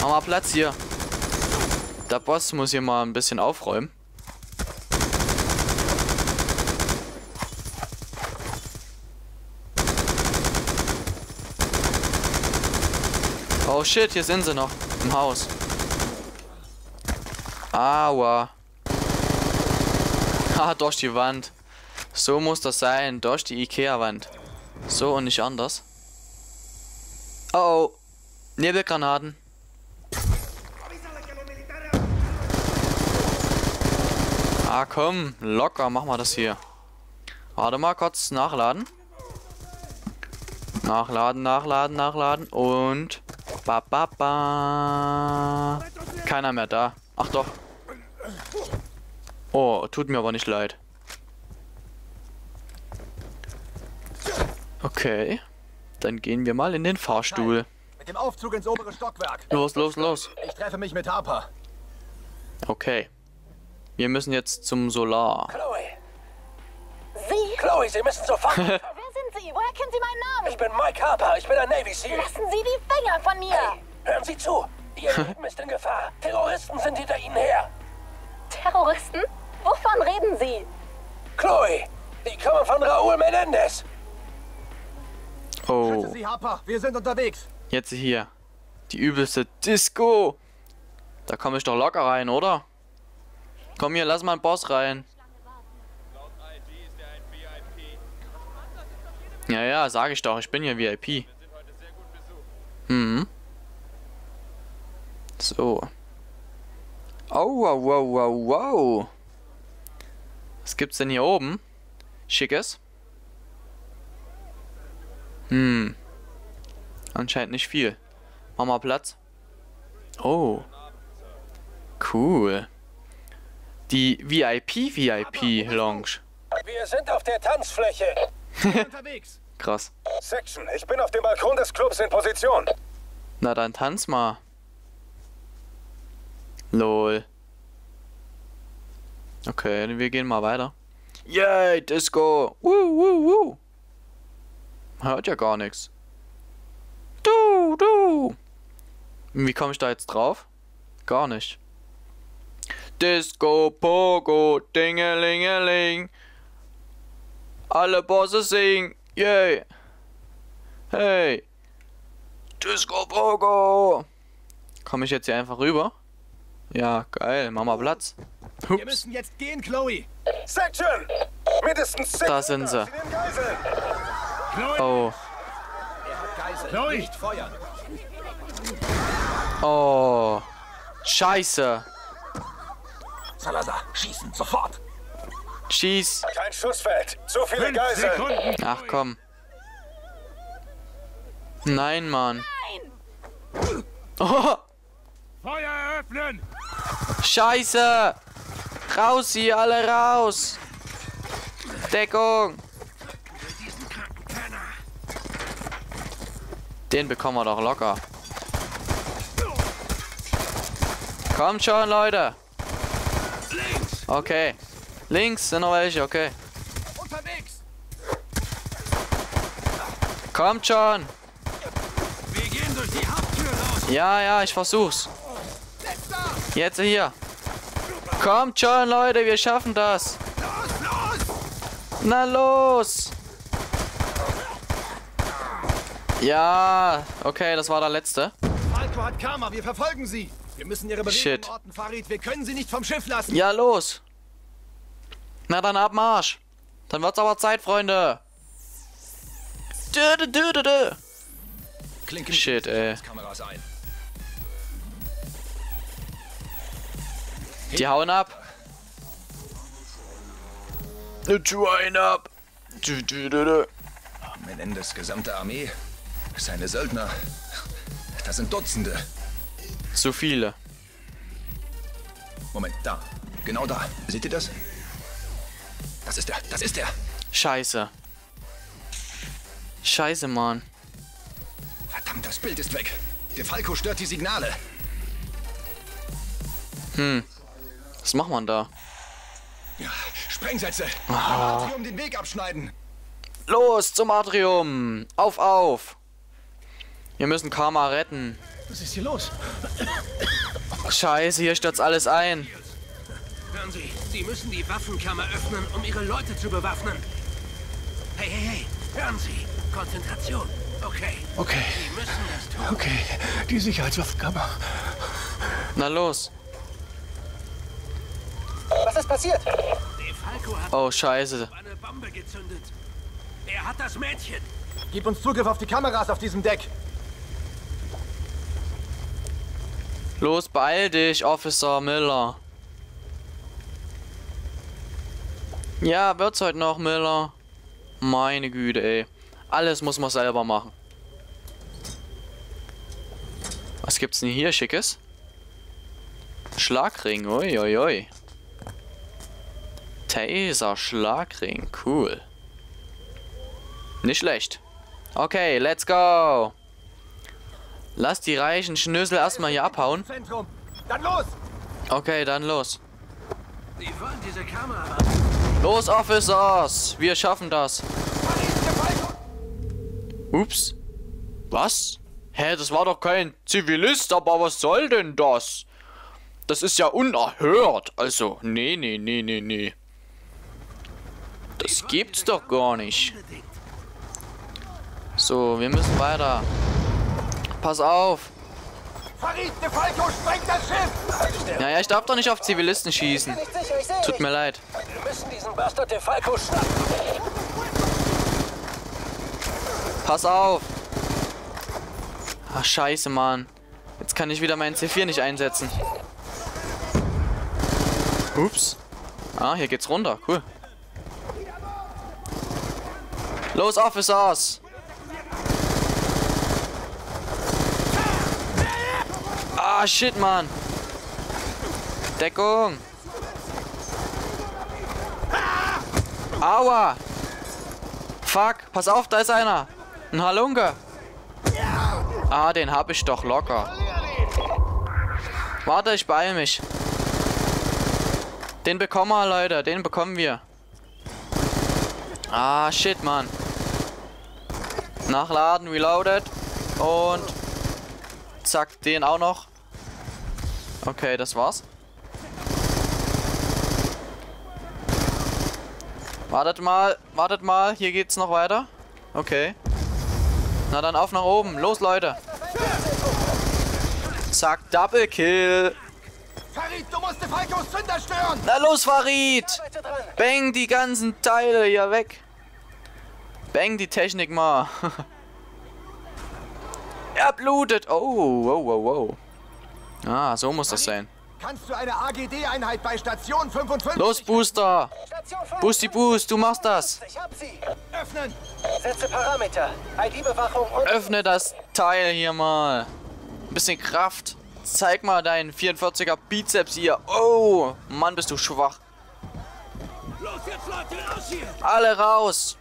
Mach mal Platz hier. Der Boss muss hier mal ein bisschen aufräumen. Oh shit, hier sind sie noch. Im Haus. Aua. Ah, durch die Wand. So muss das sein. Durch die Ikea-Wand. So und nicht anders. Oh oh. Nebelgranaten. Ah komm, locker, machen wir das hier. Warte mal kurz, nachladen. Nachladen, nachladen, nachladen und... Ba, ba, ba. Keiner mehr da. Ach doch. Oh, tut mir aber nicht leid. Okay. Dann gehen wir mal in den Fahrstuhl. Mit dem Aufzug ins obere Stockwerk. Los, los, los. Ich treffe mich mit Harper. Okay. Wir müssen jetzt zum Solar. Chloe, Sie? Chloe, Sie müssen sofort. Wer sind Sie? Woher kennen Sie meinen Namen? Ich bin Mike Harper, ich bin ein Navy SEAL. Lassen Sie die Finger von mir! Hey, hören Sie zu. Ihr Leben ist in Gefahr. Terroristen sind hinter Ihnen her. Terroristen? Wovon reden Sie? Chloe, die kommen von Raúl Menendez. Oh, Sie, Harper, wir sind unterwegs. jetzt hier. Die übelste Disco. Da komme ich doch locker rein, oder? Komm hier, lass mal einen Boss rein. Ja, ja, sag ich doch, ich bin hier VIP. Hm. So. Oh, wow, wow, wow, wow. Was gibt's denn hier oben? Schickes? Hm. Anscheinend nicht viel. Mach mal Platz. Oh. Cool. Die VIP-VIP-Lounge. Wir sind auf der Tanzfläche. unterwegs. Krass. Section, ich bin auf dem Balkon des Clubs in Position. Na dann tanz mal. Lol. Okay, wir gehen mal weiter. Yay, Disco. Woo, woo, woo. Hört ja gar nichts. Du, du. Wie komme ich da jetzt drauf? Gar nicht. Disco, Pogo, Dingelingeling. Alle Bosse singen. Yay. Hey. Disco Pogo. Komme ich jetzt hier einfach rüber? Ja, geil. Mach mal Platz. Wir Hups. müssen jetzt gehen, Chloe. Section! Mindestens zehn Da sind sie. Oh. Er hat Geisel. Chloe! Nicht feuern. Oh. Scheiße. Salazar, schießen, sofort. Schieß. Kein Schussfeld. Zu viele Fünf Geiseln. Sekunden. Ach komm. Nein, Mann. Oh. Feuer eröffnen! Scheiße. Raus hier, alle raus. Deckung. Den bekommen wir doch locker. Kommt schon, Leute. Okay. Links sind noch welche, okay. Unterwegs. Kommt schon. Wir gehen durch die Haupttür raus! Ja, ja, ich versuch's. Jetzt hier. Kommt schon, Leute, wir schaffen das. Los, los! Na los. Ja, okay, das war der letzte. Falco hat Karma, wir verfolgen sie. Wir müssen ihre Shit. Orten, Farid. Wir können sie nicht vom Schiff lassen. Ja, los. Na dann ab Marsch. Dann wird's aber Zeit, Freunde. Dö, dö, dö, dö, dö. Klinken Shit, ey. Ein. Die hauen ab. Tu einen ab. Dö, dö, dö, dö. Menendez gesamte Armee, seine Söldner, das sind Dutzende. Zu viele. Moment, da, genau da. Seht ihr das? Das ist er, das ist er. Scheiße. Scheiße, Mann. Verdammt, das Bild ist weg. Der Falco stört die Signale. Was macht man da? Ja, Sprengsätze. Ah. Atrium den Weg abschneiden. Los zum Atrium! Auf, auf! Wir müssen Karma retten. Was ist hier los? Scheiße, hier stürzt alles ein. Hören Sie, Sie müssen die Waffenkammer öffnen, um Ihre Leute zu bewaffnen. Hey, hey, hey, hören Sie. Konzentration. Okay, Okay, Sie müssen das tun. okay. Die Sicherheitswaffenkammer. Na los. Was ist passiert? De Falco hat Oh, scheiße. eine Bombe gezündet. Er hat das Mädchen. Gib uns Zugriff auf die Kameras auf diesem Deck. Los, beeil dich, Officer Miller. Ja, wird's heute noch, Miller. Meine Güte, ey. Alles muss man selber machen. Was gibt's denn hier, Schickes? Schlagring, ui, ui, ui. Taser Schlagring, cool. Nicht schlecht. Okay, let's go. Lass die reichen Schnösel erstmal hier abhauen. Zentrum. Dann los! Okay, dann los. Sie wollen diese Kamera. Los, Officers! Wir schaffen das. Ups. Was? Hä, das war doch kein Zivilist, aber was soll denn das? Das ist ja unerhört. Also, nee, nee, nee, nee, nee. Das gibt's doch gar nicht. So, wir müssen weiter. Pass auf. De Falco sprengt das Schiff! Ja, ja, ich darf doch nicht auf Zivilisten schießen. Sicher, Tut mir leid. Wir müssen diesen Bastard De Falco schnappen. Pass auf! Ach, scheiße, Mann. Jetzt kann ich wieder meinen C4 nicht einsetzen. Ups. Ah, hier geht's runter. Cool. Los, Officers! Ah, shit, Mann. Deckung. Aua. Fuck, pass auf, da ist einer. Ein Halunke. Ah, den hab ich doch locker. Warte, ich beeil mich. Den bekommen wir, Leute. Den bekommen wir. Ah, shit, Mann. Nachladen, reloaded. Und zack, den auch noch. Okay, das war's. Wartet mal, wartet mal, hier geht's noch weiter. Okay. Na dann auf nach oben. Los, Leute. Zack, Double Kill. Farid, du musst de Falcos Zünder stören! Na los, Farid. Bang die ganzen Teile hier weg. Bang die Technik mal. er blutet. Oh, wow, wow, wow. Ah, so muss das sein. Kannst du eine AGD-Einheit bei Station 55 Los, Booster. Station 5. Boosty Boost, du machst das. Ich hab sie. öffnen? Setze Parameter. ID-Bewachung und... Öffne das Teil hier mal. Ein bisschen Kraft. Zeig mal deinen 44er Bizeps hier. Oh, Mann, bist du schwach. Los jetzt, Leute, raus hier! Alle raus.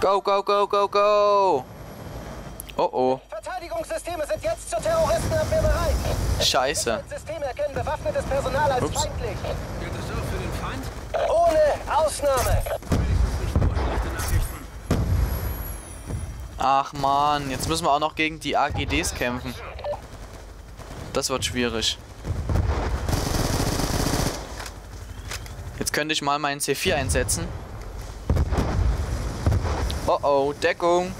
Go, go, go, go, go. Oh, oh. Verteidigungssysteme sind jetzt zur Terroristenabwehr bereit. Scheiße. Systeme erkennen bewaffnetes Personal als Ups. feindlich. Gilt das auch für den Feind? Ohne Ausnahme. Ach man, jetzt müssen wir auch noch gegen die AGDs kämpfen. Das wird schwierig. Jetzt könnte ich mal meinen C4 einsetzen. Oh oh, Deckung.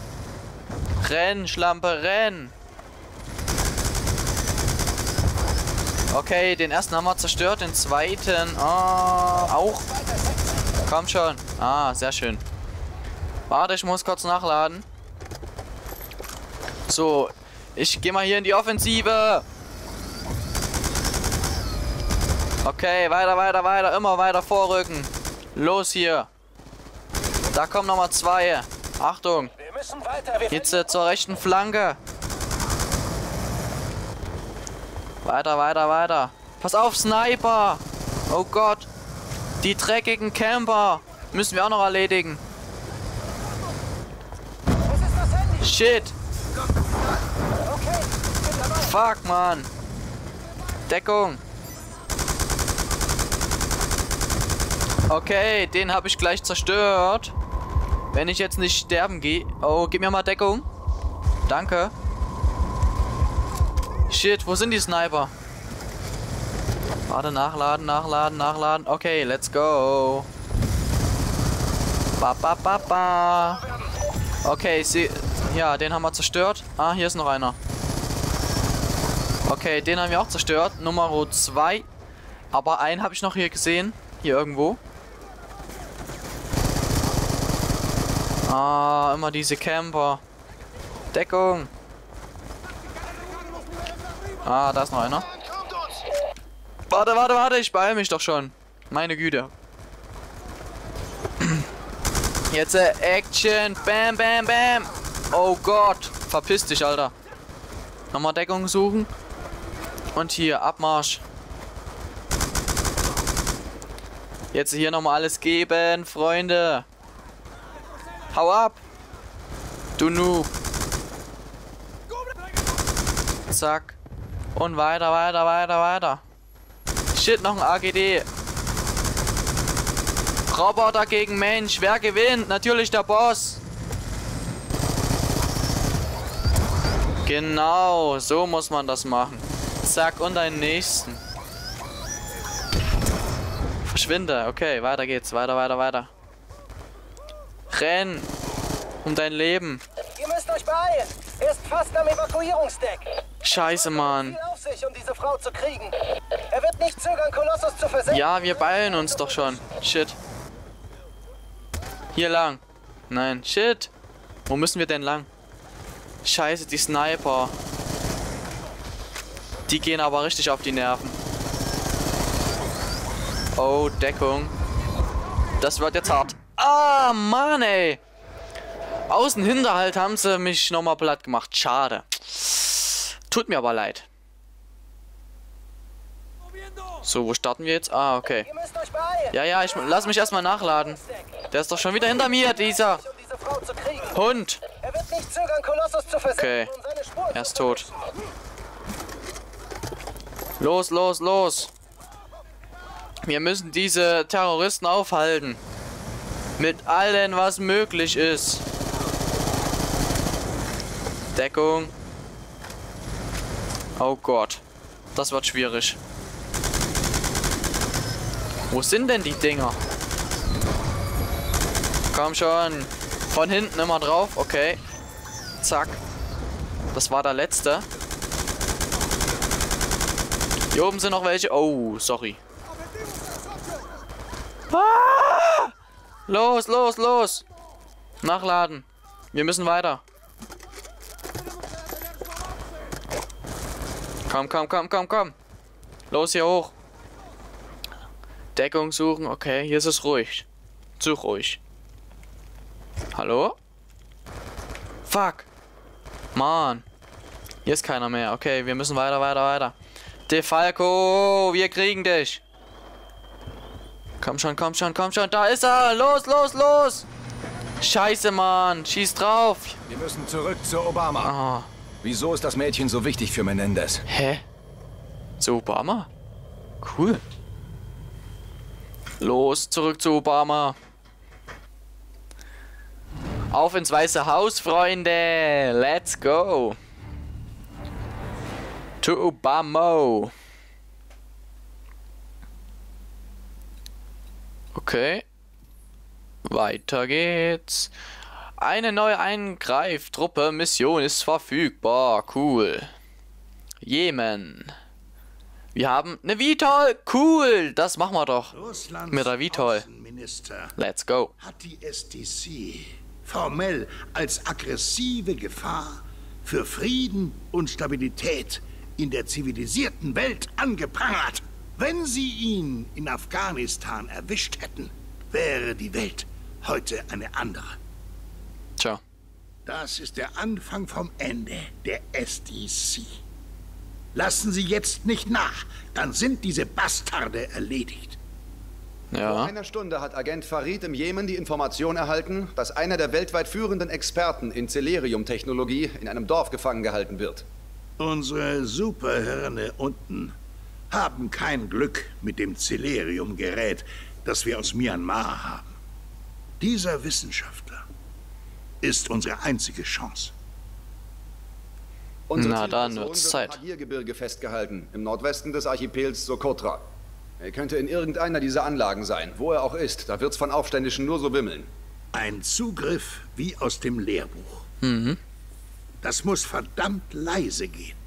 Renn, Schlampe, renn. Okay, den ersten haben wir zerstört, den zweiten ah, auch. Komm schon. Ah, sehr schön. Warte, ich muss kurz nachladen. So, ich gehe mal hier in die Offensive. Okay, weiter, weiter, weiter, immer weiter vorrücken. Los hier. Da kommen nochmal zwei. Achtung, Jetzt äh, zur rechten Flanke. Weiter, weiter, weiter. Pass auf, Sniper. Oh Gott. Die dreckigen Camper müssen wir auch noch erledigen. Shit. Fuck, Mann. Deckung. Okay, den habe ich gleich zerstört. Wenn ich jetzt nicht sterben gehe. Oh, gib mir mal Deckung. Danke. Shit, wo sind die Sniper? Warte, nachladen, nachladen, nachladen. Okay, let's go. Ba, ba, ba, ba. Okay, sie... Ja, den haben wir zerstört. Ah, hier ist noch einer. Okay, den haben wir auch zerstört. Nummer 2. Aber einen habe ich noch hier gesehen. Hier irgendwo. Ah, immer diese Camper. Deckung. Ah, da ist noch einer. Warte, warte, warte, ich beeil mich doch schon. Meine Güte. Jetzt äh, Action. Bam, bam, bam. Oh Gott. Verpiss dich, Alter. Nochmal Deckung suchen. Und hier, Abmarsch. Jetzt hier nochmal alles geben, Freunde. Hau ab. Du Noob. Zack. Und weiter, weiter, weiter, weiter. Shit, noch ein AGD. Roboter gegen Mensch. Wer gewinnt? Natürlich der Boss. Genau, so muss man das machen. Zack, und einen nächsten. Verschwinde. Okay, weiter geht's. Weiter, weiter, weiter. Renn. Um dein Leben. Ihr müsst euch beeilen. Er ist fast am Evakuierungsdeck. Scheiße, Mann. Sich, um diese Frau zu kriegen. Er wird nicht zögern, Kolossus zu versenken. Ja, wir beeilen uns doch schon. Shit. Hier lang. Nein, shit. Wo müssen wir denn lang? Scheiße, die Sniper. Die gehen aber richtig auf die Nerven. Oh, Deckung. Das wird jetzt hart. Ah, Mann, ey. Außen Hinterhalt haben sie mich nochmal platt gemacht. Schade. Tut mir aber leid. So, wo starten wir jetzt? Ah, okay. Ja, ja, ich lass mich erstmal nachladen. Der ist doch schon wieder hinter mir, dieser. Hund. Er wird nicht zögern, Kolossus zu versenken Okay. Er ist tot. Los, los, los. Wir müssen diese Terroristen aufhalten. Mit allem, was möglich ist. Deckung. Oh Gott. Das wird schwierig. Wo sind denn die Dinger? Komm schon. Von hinten immer drauf. Okay. Zack. Das war der letzte. Hier oben sind noch welche. Oh, sorry. Ah! Los, los, los. Nachladen. Wir müssen weiter. Komm, komm, komm, komm, komm. Los hier hoch. Deckung suchen. Okay, hier ist es ruhig. Zu ruhig. Hallo? Fuck. Mann. Hier ist keiner mehr. Okay, wir müssen weiter, weiter, weiter. Defalco, wir kriegen dich. Komm schon, komm schon, komm schon. Da ist er. Los, los, los. Scheiße, Mann. Schieß drauf. Wir müssen zurück zu Obama. Ah, Wieso ist das Mädchen so wichtig für Menendez? hä? Zu Obama? Cool. Los, zurück zu Obama. Auf ins Weiße Haus, Freunde. Let's go. To Obama. Okay. Weiter geht's. Eine neue Eingreiftruppe Mission ist verfügbar. Cool. Jemen. Wir haben eine Vitol. Cool. Das machen wir doch. Russlands Mit der Vitol. Let's go. hat die SDC formell als aggressive Gefahr für Frieden und Stabilität in der zivilisierten Welt angeprangert. Wenn sie ihn in Afghanistan erwischt hätten, wäre die Welt heute eine andere. Tja. Das ist der Anfang vom Ende der SDC. Lassen Sie jetzt nicht nach, dann sind diese Bastarde erledigt. Vor Ja. einer Stunde hat Agent Farid im Jemen die Information erhalten, dass einer der weltweit führenden Experten in Celerium-Technologie in einem Dorf gefangen gehalten wird. Unsere Superhirne unten haben kein Glück mit dem Celerium-Gerät, das wir aus Myanmar haben. Dieser Wissenschaftler ist unsere einzige Chance. Unsere Na, dann wird's wird Zeit. im Hagir-Gebirge festgehalten, im Nordwesten des Archipels Sokotra. Er könnte in irgendeiner dieser Anlagen sein, wo er auch ist. Da wird's von Aufständischen nur so wimmeln. Ein Zugriff wie aus dem Lehrbuch. Mhm. Das muss verdammt leise gehen.